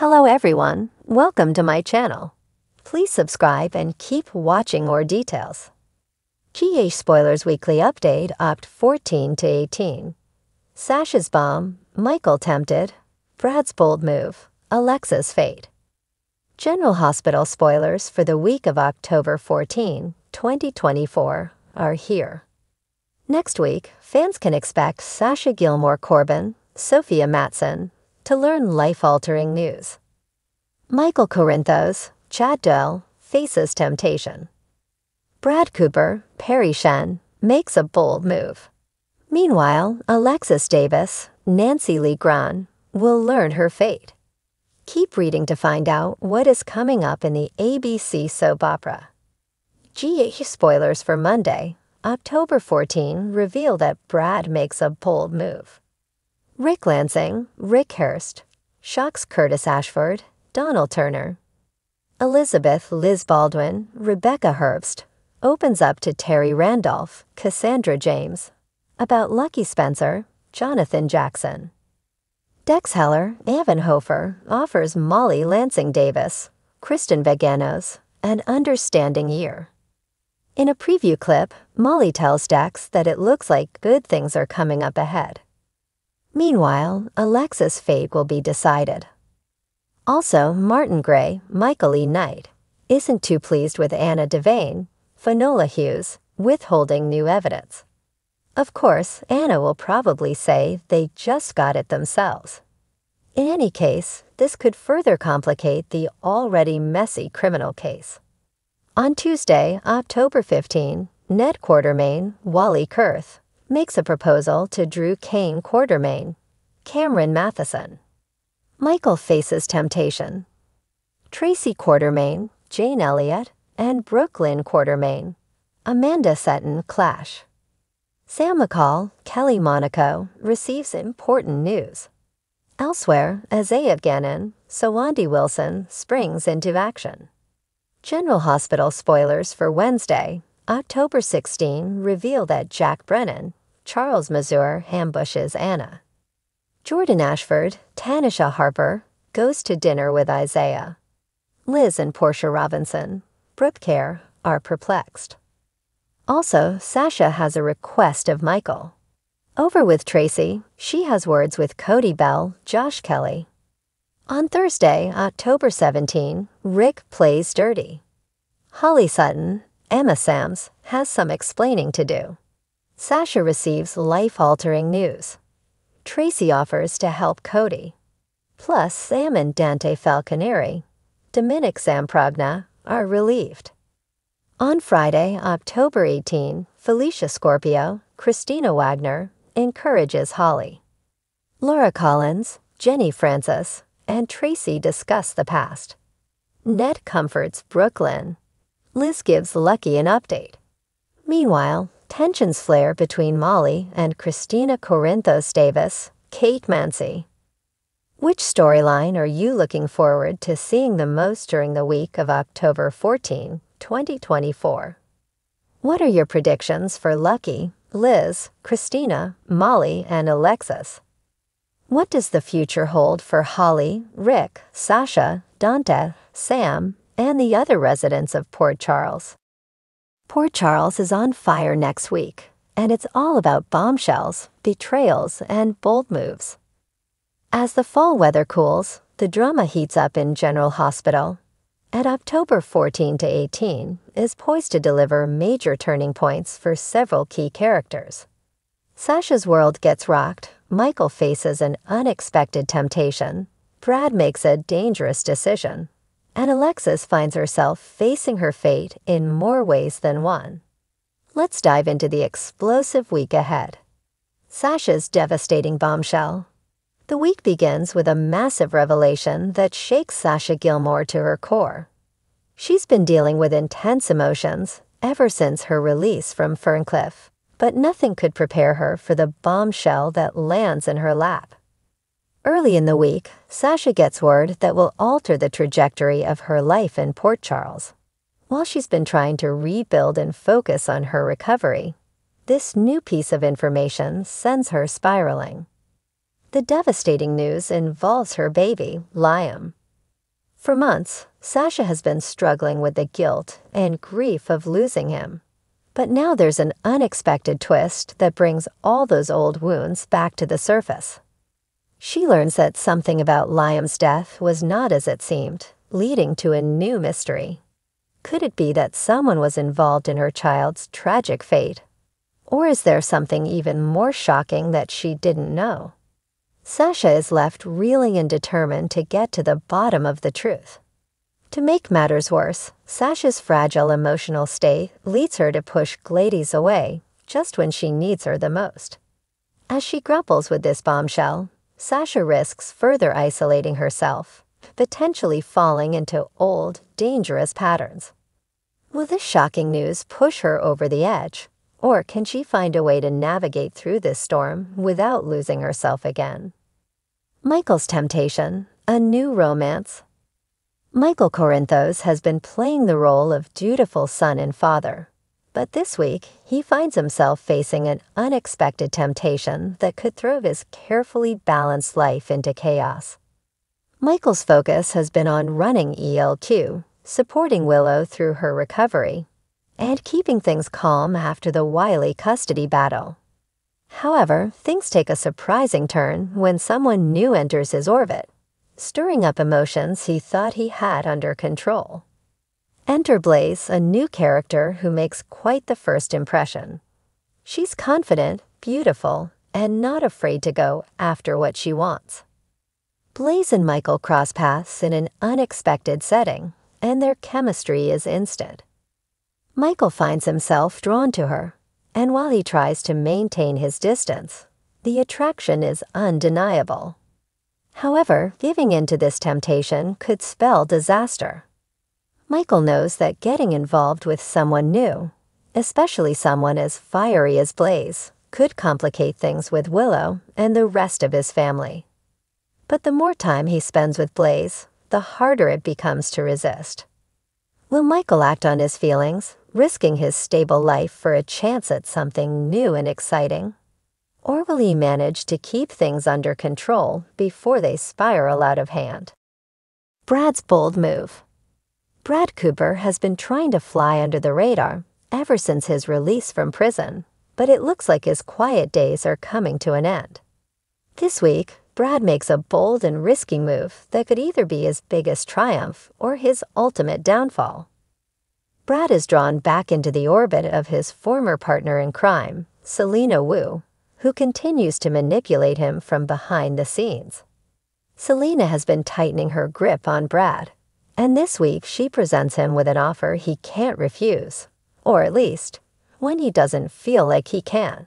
Hello everyone, welcome to my channel. Please subscribe and keep watching more details. GH Spoilers Weekly Update Opt 14 to 18. Sasha's bomb, Michael tempted, Brad's bold move, Alexis' fate. General Hospital spoilers for the week of October 14, 2024 are here. Next week, fans can expect Sasha Gilmore Corbin, Sofia Mattsson, to learn life-altering news. Michael Corinthos, Chad Duell, faces temptation. Brad Cooper, Perry Shen, makes a bold move. Meanwhile, Alexis Davis, Nancy Lee Grahn, will learn her fate. Keep reading to find out what is coming up in the ABC soap opera. GH spoilers for Monday, October 14 reveal that Brad makes a bold move. Ric Lansing, Rick Hearst, shocks Curtis Ashford, Donnell Turner. Elizabeth Liz Baldwin, Rebecca Herbst, opens up to Terry Randolph, Cassandra James, about Lucky Spencer, Jonathan Jackson. Dex Heller, Evan Hofer, offers Molly Lansing Davis, Kristen Vaganos, an understanding year. In a preview clip, Molly tells Dex that it looks like good things are coming up ahead. Meanwhile, Alexis' fate will be decided. Also, Martin Gray, Michael E. Knight, isn't too pleased with Anna Devane, Finola Hughes, withholding new evidence. Of course, Anna will probably say they just got it themselves. In any case, this could further complicate the already messy criminal case. On Tuesday, October 15, Ned Quartermaine, Wally Kurth, makes a proposal to Drew Kane Quartermaine, Cameron Mathison. Michael faces temptation. Tracy Quartermaine, Jane Elliot, and Brook Lynn Quartermaine, Amanda Setton clash. Sam McCall, Kelly Monaco, receives important news. Elsewhere, Isaiah Gannon, Sawandi Wilson springs into action. General Hospital spoilers for Wednesday, October 16 reveal that Jack Brennan, Charles Mesure ambushes Anna. Jordan Ashford, Tanisha Harper, goes to dinner with Isaiah. Liz and Portia Robinson, Brooke Kerr, are perplexed. Also, Sasha has a request of Michael. Over with Tracy, she has words with Cody Bell, Josh Kelly. On Thursday, October 17, Ric plays dirty. Holly Sutton, Emma Samms, has some explaining to do. Sasha receives life-altering news. Tracy offers to help Cody. Plus, Sam and Dante Falconeri, Dominic Zamprogna, are relieved. On Friday, October 18, Felicia Scorpio, Kristina Wagner, encourages Holly. Laura Collins, Genie Francis, and Tracy discuss the past. Ned comforts Brook Lynn. Liz gives Lucky an update. Meanwhile, tensions flare between Molly and Kristina Corinthos Davis, Kate Mansi. Which storyline are you looking forward to seeing the most during the week of October 14, 2024? What are your predictions for Lucky, Liz, Kristina, Molly, and Alexis? What does the future hold for Holly, Ric, Sasha, Dante, Sam, and the other residents of Port Charles? Port Charles is on fire next week, and it's all about bombshells, betrayals, and bold moves. As the fall weather cools, the drama heats up in General Hospital. At October 14 to 18 is poised to deliver major turning points for several key characters. Sasha's world gets rocked, Michael faces an unexpected temptation, Brad makes a dangerous decision, and Alexis finds herself facing her fate in more ways than one. Let's dive into the explosive week ahead. Sasha's devastating bombshell. The week begins with a massive revelation that shakes Sasha Gilmore to her core. She's been dealing with intense emotions ever since her release from Ferncliff, but nothing could prepare her for the bombshell that lands in her lap. Early in the week, Sasha gets word that will alter the trajectory of her life in Port Charles. While she's been trying to rebuild and focus on her recovery, this new piece of information sends her spiraling. The devastating news involves her baby, Liam. For months, Sasha has been struggling with the guilt and grief of losing him. But now there's an unexpected twist that brings all those old wounds back to the surface. She learns that something about Liam's death was not as it seemed, leading to a new mystery. Could it be that someone was involved in her child's tragic fate? Or is there something even more shocking that she didn't know? Sasha is left reeling and determined to get to the bottom of the truth. To make matters worse, Sasha's fragile emotional state leads her to push Gladys away just when she needs her the most. As she grapples with this bombshell, Sasha risks further isolating herself, potentially falling into old, dangerous patterns. Will this shocking news push her over the edge, or can she find a way to navigate through this storm without losing herself again? Michael's Temptation, a new romance. Michael Corinthos has been playing the role of dutiful son and father, but this week he finds himself facing an unexpected temptation that could throw his carefully balanced life into chaos. Michael's focus has been on running ELQ, supporting Willow through her recovery, and keeping things calm after the wily custody battle. However, things take a surprising turn when someone new enters his orbit, stirring up emotions he thought he had under control. Enter Blaze, a new character who makes quite the first impression. She's confident, beautiful, and not afraid to go after what she wants. Blaze and Michael cross paths in an unexpected setting, and their chemistry is instant. Michael finds himself drawn to her, and while he tries to maintain his distance, the attraction is undeniable. However, giving in to this temptation could spell disaster. Michael knows that getting involved with someone new, especially someone as fiery as Blaze, could complicate things with Willow and the rest of his family. But the more time he spends with Blaze, the harder it becomes to resist. Will Michael act on his feelings risking his stable life for a chance at something new and exciting? Or will he manage to keep things under control before they spiral out of hand? Brad's bold move. Brad Cooper has been trying to fly under the radar ever since his release from prison, but it looks like his quiet days are coming to an end. This week, Brad makes a bold and risky move that could either be his biggest triumph or his ultimate downfall. Brad is drawn back into the orbit of his former partner in crime, Selina Wu, who continues to manipulate him from behind the scenes. Selina has been tightening her grip on Brad, and this week she presents him with an offer he can't refuse, or at least, when he doesn't feel like he can.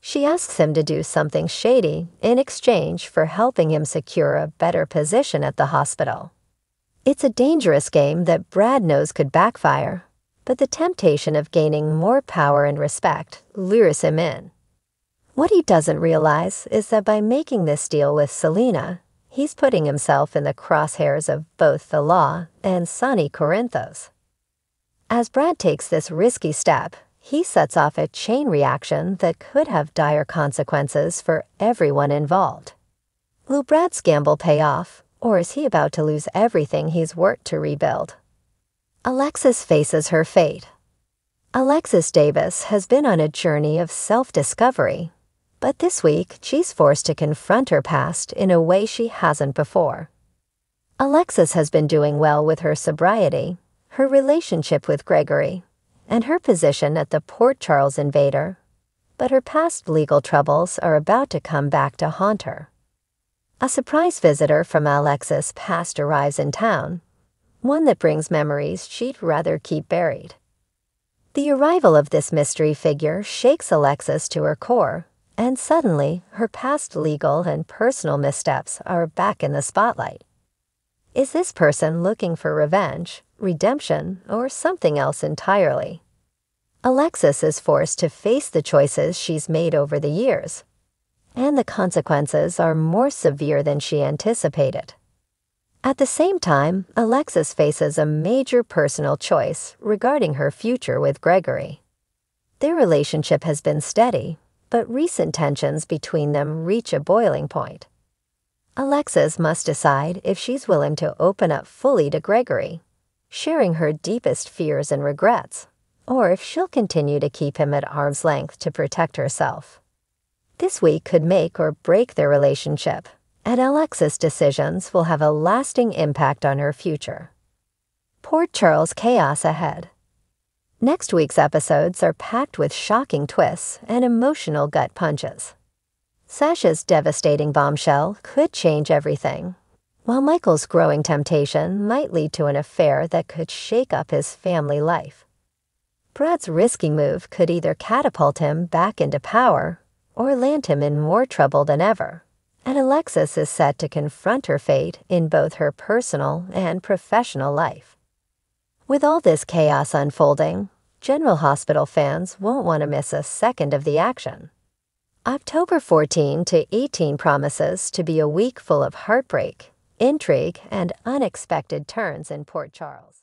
She asks him to do something shady in exchange for helping him secure a better position at the hospital. It's a dangerous game that Brad knows could backfire, but the temptation of gaining more power and respect lures him in. What he doesn't realize is that by making this deal with Selina, he's putting himself in the crosshairs of both the law and Sonny Corinthos. As Brad takes this risky step, he sets off a chain reaction that could have dire consequences for everyone involved. Will Brad's gamble pay off, or is he about to lose everything he's worked to rebuild? Alexis faces her fate. Alexis Davis has been on a journey of self discovery, but this week she's forced to confront her past in a way she hasn't before. Alexis has been doing well with her sobriety, her relationship with Gregory, and her position at the Port Charles Invader, but her past legal troubles are about to come back to haunt her. A surprise visitor from Alexis' past arrives in town, one that brings memories she'd rather keep buried. The arrival of this mystery figure shakes Alexis to her core, and suddenly her past legal and personal missteps are back in the spotlight. Is this person looking for revenge, redemption, or something else entirely? Alexis is forced to face the choices she's made over the years and the consequences are more severe than she anticipated. At the same time, Alexis faces a major personal choice regarding her future with Gregory. Their relationship has been steady, but recent tensions between them reach a boiling point. Alexis must decide if she's willing to open up fully to Gregory, sharing her deepest fears and regrets, or if she'll continue to keep him at arm's length to protect herself. This week could make or break their relationship, and Alexis' decisions will have a lasting impact on her future. Port Charles chaos ahead. Next week's episodes are packed with shocking twists and emotional gut punches. Sasha's devastating bombshell could change everything, while Michael's growing temptation might lead to an affair that could shake up his family life. Brad's risky move could either catapult him back into power or land him in more trouble than ever, and Alexis is set to confront her fate in both her personal and professional life. With all this chaos unfolding, General Hospital fans won't want to miss a second of the action. October 14 to 18 promises to be a week full of heartbreak, intrigue, and unexpected turns in Port Charles.